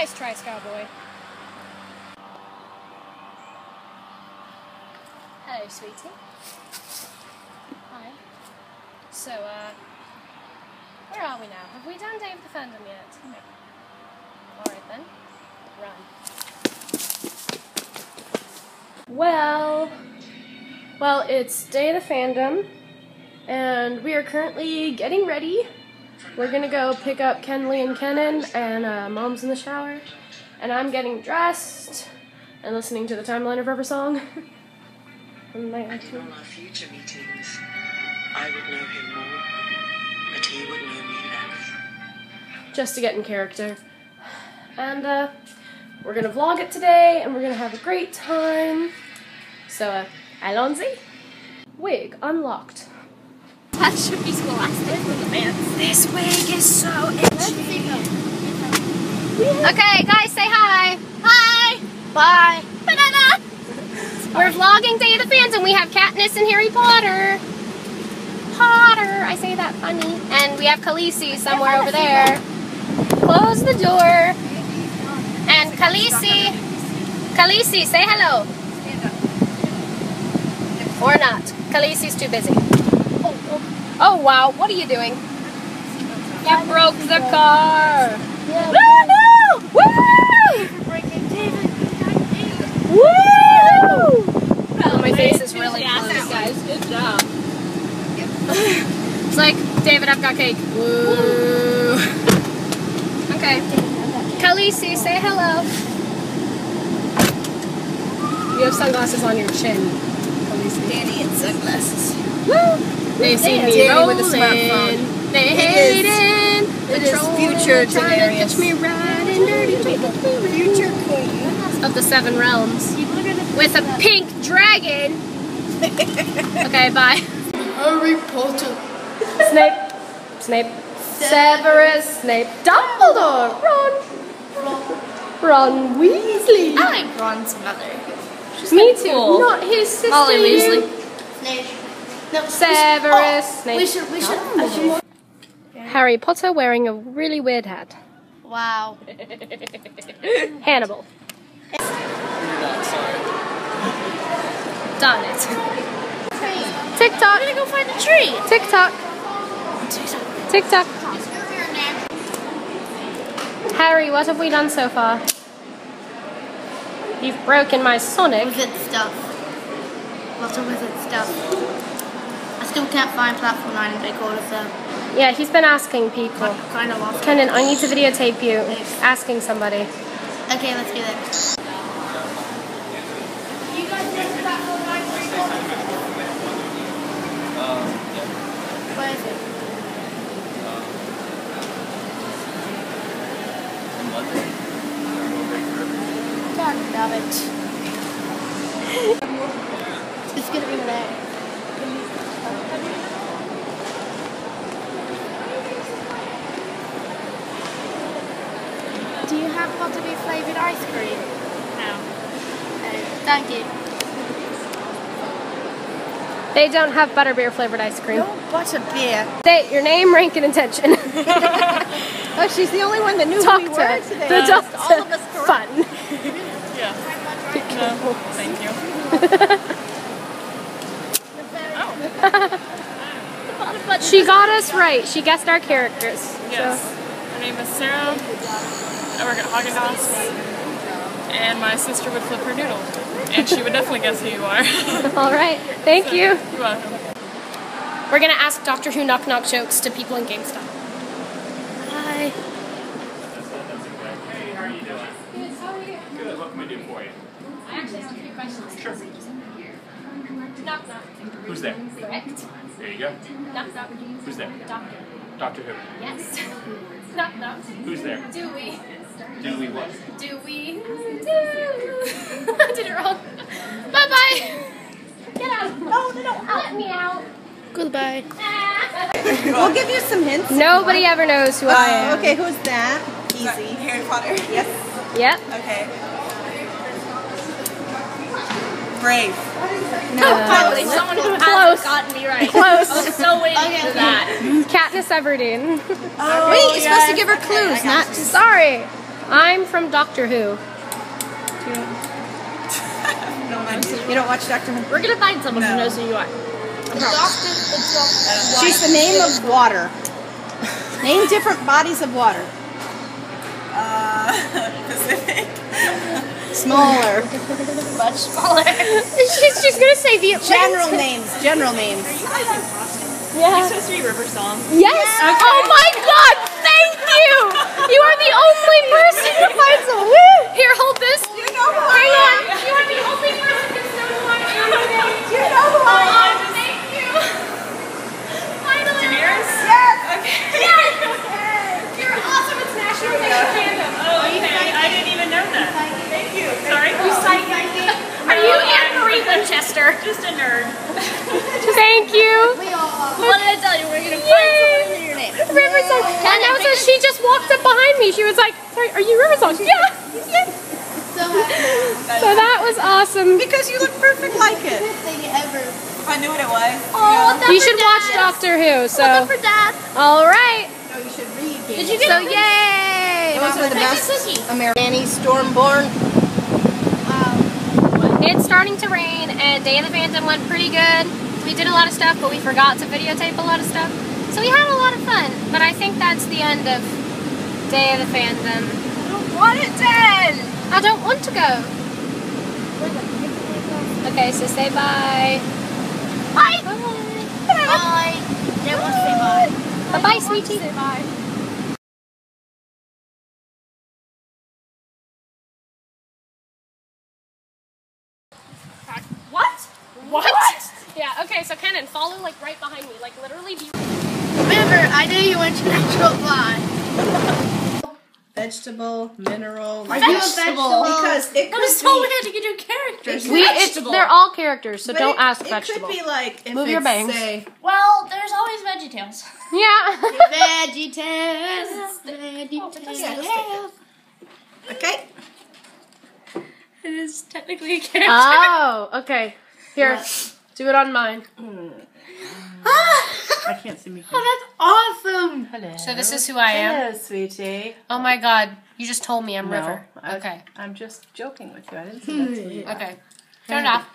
Nice try, Skyboy. Hello, sweetie. Hi. So, uh, where are we now? Have we done Day of the Fandom yet? Alright then. Run. Well, well, it's Day of the Fandom, and we are currently getting ready. We're gonna go pick up Kenlee and Kenan, and uh, Mom's in the shower, and I'm getting dressed and listening to the Timeline of Forever song. from my In all our future meetings, I would know him more, but he would know me less. just to get in character. And uh, we're gonna vlog it today, and we're gonna have a great time. So, uh, Allons-y, wig unlocked. That should be scholastic for the fans. This wig is so itchy. Okay, guys, say hi. Hi. Bye. Banana. We're vlogging Day of the Fans, and we have Katniss and Harry Potter. Potter, I say that funny. And we have Khaleesi somewhere over there. Close the door. And Khaleesi, Khaleesi, say hello. Or not. Khaleesi's too busy. Oh, wow, what are you doing? You broke the car. Woohoo! Woo! Woo! Oh, my face is really close, guys. Good job. It's like, David, I've got cake. Woo. Okay. Khaleesi, say hello. You have sunglasses on your chin. Khaleesi. Dany in sunglasses. Woo! They see me rolling. with a smartphone. They It is- hating. it is future trying to Daenerys. catch me riding dirty. Future queen. Of the Seven Realms. With a pink dragon. okay, bye. Harry Potter. Snape. Snape. Severus Snape. Dumbledore. Ron. Ron Weasley. I like Ron's mother. She's Me too. cool. Not his sister. Molly you. Weasley. Snape. No, Severus oh, Snape. We should. We should. I. Harry Potter wearing a really weird hat. Wow. Hannibal. Done it. TikTok. We're gonna go find the tree. TikTok. TikTok. Harry, what have we done so far? You've broken my Sonic. Wizard stuff. Lots of wizard stuff. Still can't find platform nine and big of them. Yeah, he's been asking people. Kind of lost. Kenan, I need to videotape you asking somebody. Okay, let's do that. Where is it? God damn it. it's gonna be there. Do you have butterbeer flavored ice cream? No. thank you. They don't have butterbeer flavored ice cream. No butterbeer. State your name, rank, and intention. Oh, she's the only one that knew Doctor. who we were today. The doctor. All of us correct. Fun. Thank you. She got us right. She guessed our characters. Yes. Her name is Sarah. I work at Haagen Dazs. And my sister would flip her noodle. And she would definitely guess who you are. All right. Thank you. You're welcome. We're gonna ask Doctor Who knock knock jokes to people in GameStop. Hi. Hey, how are you doing? Good. What can we do for you? I actually have a few questions. Sure. Knock knock. Who's there? Correct. There you go. Knock knock. Who's there? Doctor. Doctor Who. Yes. knock knock. Who's there? Do we? Do we what? Do we? Do. I did it wrong. Bye bye. Get out. No, no, no. Let me out. Goodbye. Ah. We'll give you some hints. Nobody ever knows who I uh, am. Oh, okay, who's that? Easy. Harry Potter. Yes. Yep. Okay. Brave. No. Oh, Finally, someone who Close. hasn't gotten me right. Close. I was so waiting for that. Katniss Everdeen. Oh, Wait, you're supposed to give her clues, not just. Sorry. I'm from Doctor Who. You don't watch Doctor Who? We're gonna find someone who knows who you are. She's the name of water. Name different bodies of water. Uh, Pacific. Smaller. Much smaller. she's, she's gonna say the General names. General names. Yeah. Are you supposed to be River Song. Yes. Oh my God! Thank you. You are the only person who finds a woo. Here, hold this. You know who Hang I on. am. You are the only person who knows who I am. You know who I am. Thank you. Finally. Daenerys? Yes. Okay. Yes. You're awesome. It's National Nation Fandom. Oh, okay. I didn't even know that. Thank you. Sorry. Are you Anne Marie Winchester? Just a nerd. Thank you. We What did I tell you? We're gonna Yay! your name. River Song. And that was she just walked up behind me. She was like, "Sorry, are you River Song?" Yeah. yeah. So. So that was awesome. Because you look perfect like it. thing ever. If I knew what it was. Oh, You should watch Doctor Who. So, for dad. all right. No, you should read. Did you get So yay! Those are the Thank you, best Cookie. American. Annie Stormborn. It's starting to rain, and Day of the Fandom went pretty good. We did a lot of stuff, but we forgot to videotape a lot of stuff. So we had a lot of fun. But I think that's the end of Day of the Fandom. I don't want it to end. I don't want to go. Okay, so say bye. Bye. Bye. Bye. They want to say bye. Bye, bye, sweetie. bye. What? What? Yeah, okay, so Kenan, follow like right behind me. Like literally be Remember, I knew you went to natural fly. Vegetable, mineral. Are you a vegetable? Because it could so be. weird to get new characters. we it's, they're all characters, so but don't it, ask it vegetable. could be like if Move your bangs. Say, Well, there's always VeggieTales. Yeah. VeggieTales. VeggieTales. okay. It is technically a character. oh, okay. Here, do it on mine. Hmm. I can't see me. Oh, that's awesome. Hello. So this is who I am. Hello, sweetie. Oh my god, you just told me I'm No, River. I- Okay. I'm just joking with you. I didn't say that to you. Okay. Turn it off.